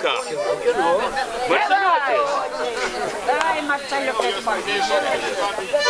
Monica. Marcelo Matheus. Dai Marcelo, che.